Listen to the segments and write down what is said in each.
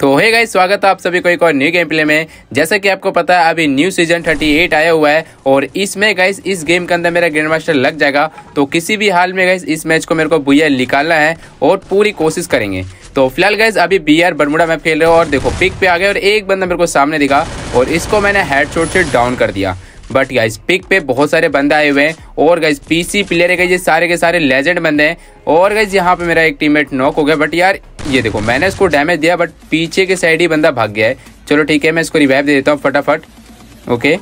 तो hey guys स्वागत है आप सभी को एक और न्यू गेम प्ले में। जैसा कि आपको पता है, अभी न्यू सीज़न 38 आया हुआ है और इसमें गाइस इस गेम के अंदर मेरा ग्रैंड मास्टर लग जाएगा। तो किसी भी हाल में गाइस इस मैच को मेरे को बुया निकालना है और पूरी कोशिश करेंगे। तो फ़िलहाल गाइस अभी बी आर बरमुडा मैप खेल रहे हो और देखो पिक पे आ गए और एक बंदा मेरे को सामने दिखा और इसको मैंने हेड से डाउन कर दिया। बट गाइस पिक पे बहुत सारे बंदे आए हुए हैं और गाइस पीसी प्लेयर है ये सारे के सारे लेजेंड बंदे हैं। और गाइस यहाँ पे मेरा एक टीममेट नॉक हो गया। बट यार ये देखो, मैंने इसको डैमेज दिया बट पीछे के साइड ही बंदा भाग गया है। चलो ठीक है, मैं इसको रिवाइव दे देता हूँ फटाफट। ओके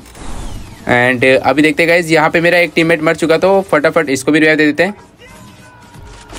एंड अभी देखते हैं गाइज़ यहाँ पे मेरा एक टीममेट मर चुका तो फटाफट इसको भी रिवाइव दे देते हैं।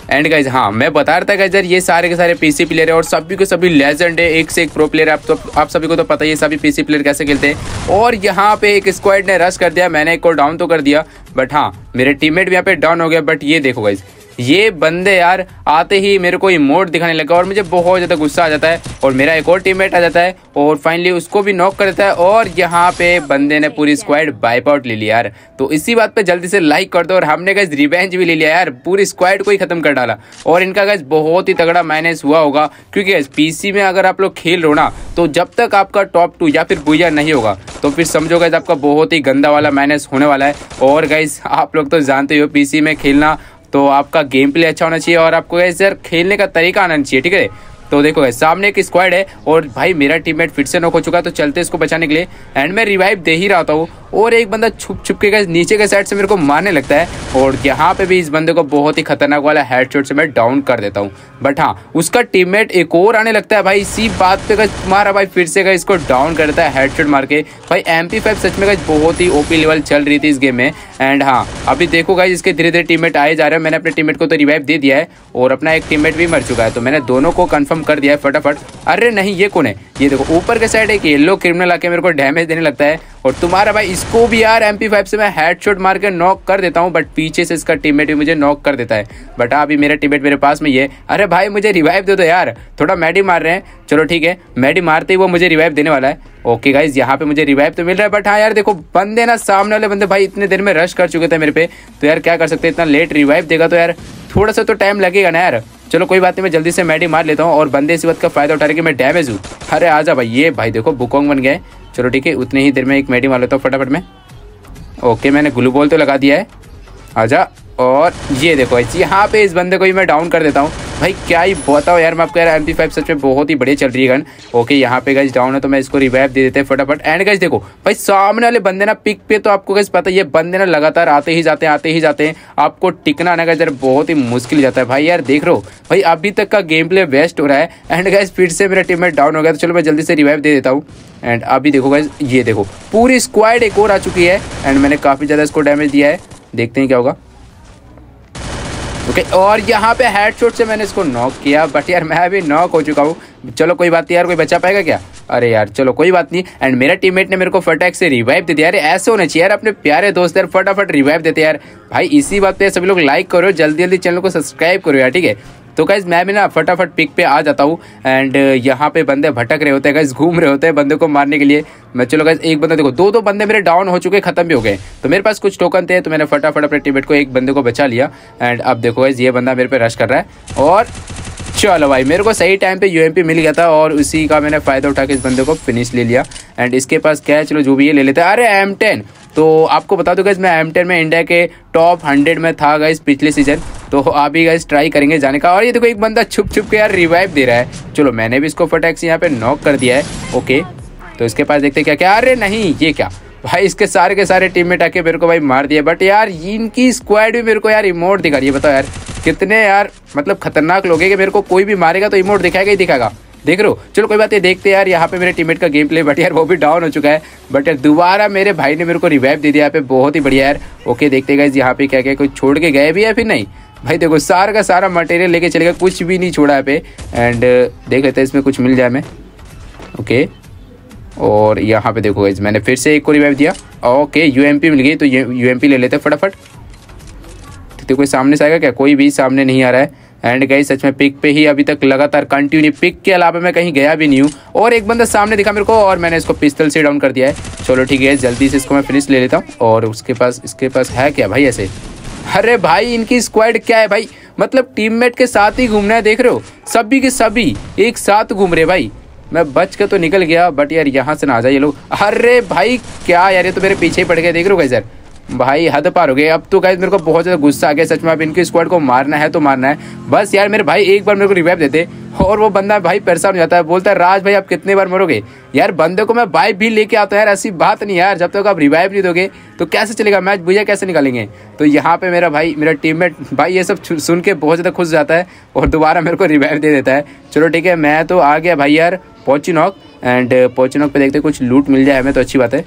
एंड गाइज़ हाँ मैं बता रहा था गाइज़ यार, ये सारे के सारे पीसी प्लेयर है और सभी के सभी लेजेंड है, एक से एक प्रो प्लेयर आप तो आप सभी को तो पता ही है, सभी पीसी प्लेयर कैसे खेलते हैं। और यहाँ पे एक स्क्वाड ने रश कर दिया, मैंने एक को डाउन तो कर दिया बट हाँ मेरे टीममेट भी यहाँ पे डाउन हो गया बट ये देखो गाइज़ ये बंदे यार आते ही मेरे को इमोट दिखाने लगा और मुझे बहुत ज़्यादा गुस्सा आ जाता है और मेरा एक और टीममेट आ जाता है और फाइनली उसको भी नॉक कर देता है और यहाँ पे बंदे ने पूरी स्क्वाड बाइप आउट ले लिया यार। तो इसी बात पे जल्दी से लाइक कर दो और हमने गैस रिवेंज भी ले लिया यार। पूरी स्क्वाड को ही खत्म कर डाला। और इनका गैस बहुत ही तगड़ा माइनस हुआ होगा क्योंकि गैस पीसी में अगर आप लोग खेल रहे हो ना तो जब तक आपका टॉप टू या फिर बुया नहीं होगा तो फिर समझो गैस आपका बहुत ही गंदा वाला माइनस होने वाला है। और गैस आप लोग तो जानते हो पीसी में खेलना तो आपका गेम प्ले अच्छा होना चाहिए और आपको यार खेलने का तरीका आना चाहिए, ठीक है? तो देखो सामने एक स्क्वाड है और भाई मेरा टीममेट फिर से नॉक हो चुका है तो चलते इसको बचाने के लिए। एंड मैं रिवाइव दे ही रहा था और एक बंदा छुप छुप के नीचे के साइड से मेरे को मारने लगता है और यहाँ पे भी इस बंदे को बहुत ही खतरनाक वाला हेडशॉट से मैं डाउन कर देता हूँ। बट हाँ उसका टीममेट एक और आने लगता है भाई। इसी बात पे मारा भाई, फिर से इसको डाउन कर देता है हेडशॉट मार के। भाई एम सच में बहुत ही ओपी लेवल चल रही थी इस गेम में। एंड हाँ अभी देखो गाइज़ इसके धीरे धीरे टीममेट आए जा रहे हैं। मैंने अपने टीममेट को तो रिवाइव दे दिया है और अपना एक टीममेट भी मर चुका है। तो मैंने दोनों को कंफर्म कर दिया है फटाफट। अरे नहीं, ये कौन है? ये देखो, ऊपर के साइड एक येलो क्रिमिनल आके मेरे को डैमेज देने लगता है। और तुम्हारा भाई, इसको भी यार एम पी फाइव से मैं हेड मार के नॉक कर देता हूँ बट पीछे से इसका टीममेट भी मुझे नॉक कर देता है। बट अभी मेरा टीममेट मेरे पास में ये अरे भाई, मुझे रिवाइव दे दो यार। थोड़ा मैडी मार रहे हैं। चलो ठीक है मैडी मारते ही वो मुझे रिवाइव देने वाला है। ओके गाइज़ यहाँ पे मुझे रिवाइव तो मिल रहा है बट हाँ यार, देखो, बंदे ना सामने वाले बंदे भाई इतने देर में रश कर चुके थे मेरे पे। तो यार क्या कर सकते हैं, इतना लेट रिवाइव देगा तो यार, थोड़ा सा तो टाइम लगेगा ना यार। चलो कोई बात नहीं, मैं जल्दी से मैडी मार लेता हूँ और बंदे इस बात का फ़ायदा उठा रहे कि मैं डैमेज हूँ। अरे आजा भाई, ये भाई देखो बुकोंग बन गए। चलो ठीक है, उतनी ही देर में एक मेडी मार लेता हूँ फटाफट में। ओके, मैंने ग्लू बॉल तो लगा दिया है। आजा, और ये देखो यहाँ पे इस बंदे को ही मैं डाउन कर देता हूँ। भाई, क्या ही बताओ यार, मैं आपको यार एम फाइव सच में बहुत ही बढ़िया चल रही है गन। ओके यहाँ पे गज डाउन है तो मैं इसको रिवाइव दे देते हैं फटाफट। एंड गज देखो, भाई, सामने वाले बंदे ना पिक पे तो आपको गैस पता ये बंदे ना लगातार आते ही जाते हैं, आते ही जाते हैं। आपको टिकना आने का जरा बहुत ही मुश्किल जाता है। भाई यार देख रो भाई, अभी तक का गेम प्ले वेस्ट हो रहा है। एंड गैस फिर से मेरा टीम डाउन हो गया तो चलो मैं जल्दी से रिवाइव दे देता हूँ। एंड अभी देखो गैस ये देखो, पूरी स्क्वाड एक और आ चुकी है। एंड मैंने काफ़ी ज़्यादा इसको डैमेज दिया है। देखते हैं क्या होगा। ओके और यहाँ पे हेडशॉट से मैंने इसको नॉक किया बट यार मैं भी नॉक हो चुका हूँ। चलो कोई बात नहीं यार, कोई बचा पाएगा क्या? अरे यार, चलो कोई बात नहीं। एंड मेरा टीममेट ने मेरे को फटाक से रिवाइव दे दिया। अरे ऐसे होना चाहिए यार, अपने प्यारे दोस्त यार फटाफट रिवाइव देते यार। भाई, इसी बात पे सभी लोग लाइक करो जल्दी जल्दी चैनल को सब्सक्राइब करो यार, ठीक है? तो गाइज़ मैं भी ना फटाफट पिक पे आ जाता हूँ एंड uh, यहाँ पे बंदे भटक रहे होते हैं गाइज़ घूम रहे होते हैं बंदे को मारने के लिए। मैं चलो गाइज़ एक बंदा देखो दो दो बंदे मेरे डाउन हो चुके खत्म भी हो गए। तो मेरे पास कुछ टोकन थे तो मैंने फटाफट अपने टीमेट को एक बंदे को बचा लिया। एंड अब देखो गाइज़ ये बंदा मेरे पे रश कर रहा है और चलो भाई, मेरे को सही टाइम पे यूएमपी मिल गया था और उसी का मैंने फ़ायदा उठा के इस बंदे को फिनिश ले लिया। एंड इसके पास क्या है चलो जो भी ये ले लेते हैं। अरे एम टेन तो आपको बता दो गैस मैं एम टेन में इंडिया के टॉप हंड्रेड में था गैस पिछले सीज़न तो अभी गैस ट्राई करेंगे जाने का। और ये देखो, एक बंदा छुप छुप के यार रिवाइव दे रहा है। चलो, मैंने भी इसको फटैक्स यहाँ पे नॉक कर दिया है। ओके तो इसके पास देखते क्या क्या अरे नहीं, ये क्या? भाई, इसके सारे के सारे टीम में आके मेरे को भाई मार दिया। बट यार, इनकी स्क्वाड भी मेरे को यार इमोट दिखा रही है। बताओ यार कितने यार मतलब खतरनाक लोग हैं कि मेरे को कोई भी मारेगा तो इमोट दिखाएगा ही दिखाएगा। देख हो? चलो कोई बात नहीं, देखते यार, यहाँ पे मेरे टीममेट का गेम प्ले बट यार वो भी डाउन हो चुका है। बट यार दोबारा मेरे भाई ने मेरे को रिवाइव दे दिया यहाँ पे, बहुत ही बढ़िया यार। ओके देखते गए यहाँ पे क्या क्या कोई छोड़ के गए भी है फिर नहीं? भाई देखो, सारा का सारा मटेरियल लेके चलेगा, कुछ भी नहीं छोड़ा यहाँ पे। एंड देख लेते इसमें कुछ मिल जाए मैं ओके और यहाँ पे देखो मैंने फिर से एक को रिवाइव दिया। ओके यूएमपी मिल गई तो यू ले लेते फटाफट। तो कोई सामने से आएगा क्या? कोई भी सामने नहीं आ रहा है। एंड गई सच में पिक पे ही अभी तक लगातार कंटिन्यू पिक के अलावा मैं कहीं गया भी नहीं हूँ। और एक बंदा सामने दिखा मेरे को और मैंने इसको पिस्तल से डाउन कर दिया है। चलो ठीक है, जल्दी से इसको मैं फिनिश ले लेता हूँ। और उसके पास, इसके पास है क्या भाई ऐसे? अरे भाई, इनकी स्क्वाड क्या है भाई? मतलब टीममेट के साथ ही घूमना है, देख रहे हो? सभी के सभी एक साथ घूम रहे भाई। मैं बच के तो निकल गया बट यार यहाँ से ना आ जाए ये लोग। अरे भाई, क्या यार, ये तो मेरे पीछे ही पड़ गए, देख रहे हो भाई सर भाई, हद पार हो गए अब तो गाइज़ मेरे को बहुत ज़्यादा गुस्सा आ गया सच में। अब इनकी स्क्वाड को मारना है तो मारना है। बस यार, मेरे भाई, एक बार मेरे को रिवाइव देते। और वो बंदा भाई परेशान हो जाता है। बोलता है, राज भाई, आप कितने बार मरोगे? यार, बंदे को मैं बाइक भी लेके आता हूँ यार। ऐसी बात नहीं यार। जब तक तो आप रिवाइव नहीं दोगे तो कैसे चलेगा? मैच भैया कैसे निकालेंगे? तो यहाँ पे मेरा भाई, मेरा टीममेट भाई, ये सब सुन के बहुत ज़्यादा खुश जाता है और दोबारा मेरे को रिवाइव दे देता है। चलो ठीक है, मैं तो आ गया भाई यार पोचिनॉक एंड पोचिनॉक पे देखते कुछ लूट मिल जाए हमें तो अच्छी बात है।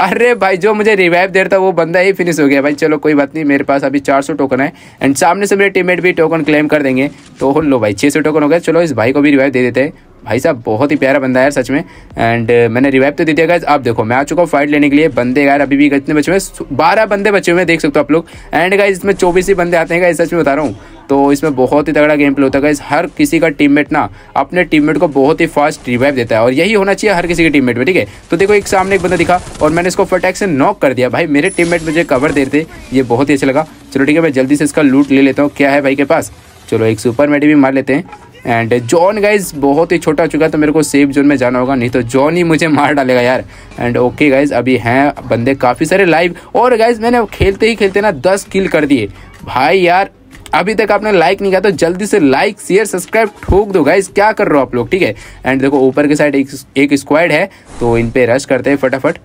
अरे भाई जो मुझे रिवाइव दे रहा था वो बंदा ही फिनिश हो गया। भाई चलो कोई बात नहीं मेरे पास अभी 400 टोकन है। एंड सामने से मेरे टीममेट भी टोकन क्लेम कर देंगे। तो हो लो भाई 600 टोकन हो गया चलो इस भाई को भी रिवाइव दे देते हैं। भाई साहब बहुत ही प्यारा बंदा है यार सच में। एंड uh, मैंने रिवाइव तो दे दिया गाइज़ अब देखो मैं आ चुका हूँ फाइट लेने के लिए। बंदे यार अभी भी कितने बचे हुए बारह बंदे बचे हुए देख सकते हो आप लोग। एंड गाइज़ इसमें चौबीस ही बंदे आते हैं गाइज़ सच में बता रहा हूँ। तो इसमें बहुत ही तगड़ा गेम प्ले होता है। हर किसी का टीममेट ना अपने टीममेट को बहुत ही फास्ट रिवाइव देता है और यही होना चाहिए हर किसी के टीममेट में, ठीक है? तो देखो, एक सामने एक बंदा दिखा और मैंने इसको फटैक से नॉक कर दिया। भाई, मेरे टीममेट मुझे कवर दे रहे ये बहुत ही अच्छा लगा। चलो, ठीक है, मैं जल्दी से इसका लूट ले लेता हूँ। क्या है भाई के पास? चलो, एक सुपर मेडी भी मार लेते हैं। एंड जॉन गाइज़ बहुत ही छोटा चुका है तो मेरे को सेफ़ जोन में जाना होगा, नहीं तो जॉन ही मुझे मार डालेगा यार। एंड ओके गाइज़ अभी हैं बंदे काफ़ी सारे लाइव और गाइज़ मैंने खेलते ही खेलते ना दस किल कर दिए। भाई यार अभी तक आपने लाइक नहीं किया तो जल्दी से लाइक शेयर सब्सक्राइब ठोक दो गाइज़ क्या कर रहे हो आप लोग? ठीक है? एंड देखो ऊपर के साइड एक, एक स्क्वाड है तो इन पे रश करते हैं फटाफट।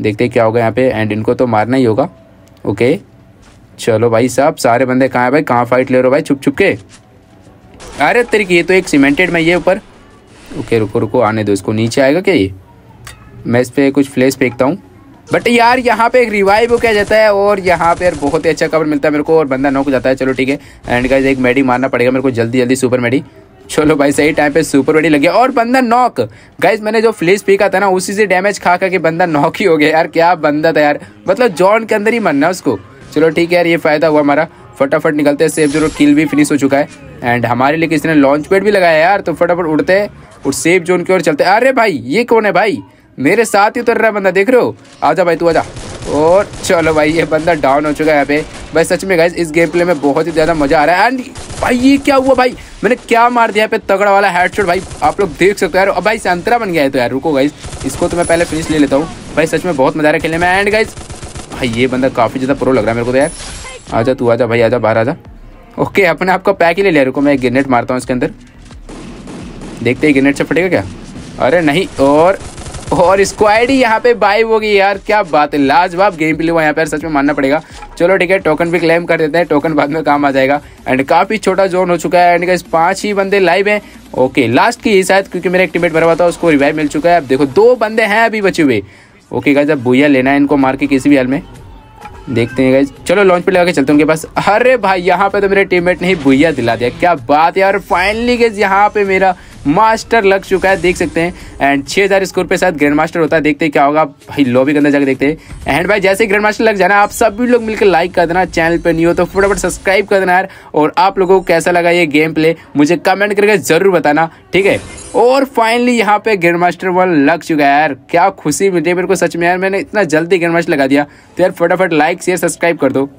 देखते हैं क्या होगा यहाँ पे। एंड इनको तो मारना ही होगा। ओके चलो भाई साहब सारे बंदे कहाँ है भाई? कहाँ फाइट ले रहे हो भाई? छुप छुप के। अरे तरीके ये तो एक सीमेंटेड में ये ऊपर। ओके रुको रुको आने दो। इसको नीचे आएगा क्या ये? मैं इस पर कुछ फ्लेस फेंकता हूँ। बट यार, यहाँ पे एक रिवाइव हो क्या जाता है और यहाँ पे यार बहुत ही अच्छा कवर मिलता है मेरे को और बंदा नॉक जाता है। चलो ठीक है। एंड गाइज़ एक मेडी मारना पड़ेगा मेरे को जल्दी जल्दी सुपर मेडी चलो भाई, सही टाइम पे सुपर मेडी लग गया। और बंदा नॉक। गाइज़ मैंने जो फ्लेस पीका था ना, उसी से डैमेज खा खा बंदा नॉक ही हो गया। यार, क्या बंदा था यार। मतलब जॉन के अंदर ही मरना उसको। चलो ठीक है यार, ये फ़ायदा हुआ हमारा। फटाफट निकलते हैं। सेफ़ जो किल भी फिनिश हो चुका है। एंड हमारे लिए किसी ने लॉन्च पैड भी लगाया यार तो फटाफट उड़ते और सेफ़ जोन की ओर चलते अरे भाई, ये कौन है भाई? मेरे साथ ही उतर रहा है बंदा, देख रहे हो? आजा भाई, तू आजा। और चलो भाई, ये बंदा डाउन हो चुका है यहाँ पे। भाई, सच में गाइज़ इस गेम प्ले में बहुत ही ज़्यादा मज़ा आ रहा है। एंड भाई, ये क्या हुआ भाई? मैंने क्या मार दिया पे तगड़ा वाला हेडशॉट भाई? आप लोग देख सकते हो यार। अब भाई, संतरा बन गया है तो यार, रुको गाइज़ इसको तो मैं पहले फिनिश ले लेता हूँ। भाई, सच में बहुत मज़ा आ रहा है खेलने में। एंड गाइज़ भाई, ये बंदा काफ़ी ज़्यादा प्रो लग रहा है मेरे को तो यार। आजा, तू आजा भाई, आजा, बाहर आजा। ओके अपने आपका पैक ही ले लिया। रुको, मैं एक ग्रेनेड मारता हूँ इसके अंदर। देखते ही ग्रेनेड से फटेगा क्या? अरे नहीं, और और स्क्वाड ही यहाँ पे बाइव होगी यार, क्या बात है? लाजवाब गेम प्ले हुआ यहाँ पे सच में मानना पड़ेगा। चलो, ठीक है टोकन भी क्लेम कर देते हैं टोकन बाद में काम आ जाएगा। एंड काफ़ी छोटा जोन हो चुका है एंड पाँच ही बंदे लाइव हैं। ओके लास्ट की ही शायद, क्योंकि मेरा एक्टिवेट भरा हुआ था, उसको रिवाइव मिल चुका है। अब देखो, दो बंदे हैं अभी बचे हुए। ओके गाइज़ अब भूया लेना है इनको मार के किसी भी हाल में। देखते हैं गाइज़ चलो लॉन्च पे लगा के चलते हैं उनके पास। अरे भाई, यहाँ पे तो मेरे टीममेट ने ही भूया दिला दिया। क्या बात है यार फाइनली गाइज़ यहाँ पे मेरा मास्टर लग चुका है, देख सकते हैं। एंड छः हज़ार स्कोर पे साथ ग्रैंड मास्टर होता है, देखते हैं क्या होगा। भाई लॉबी के अंदर जाकर देखते हैं। एंड भाई, जैसे ग्रैंड मास्टर लग जाना, आप सभी लोग मिलकर लाइक कर देना चैनल पर नहीं हो तो फटाफट सब्सक्राइब कर देना यार। और आप लोगों को कैसा लगा ये गेम प्ले मुझे कमेंट करके ज़रूर बताना, ठीक है? और फाइनली यहाँ पे ग्रैंड मास्टर वन लग चुका है यार। क्या खुशी मिल रही है मेरे को सच में यार, मैंने इतना जल्दी ग्रैंड मास्टर लगा दिया। तो यार, फटाफट लाइक शेयर सब्सक्राइब कर दो।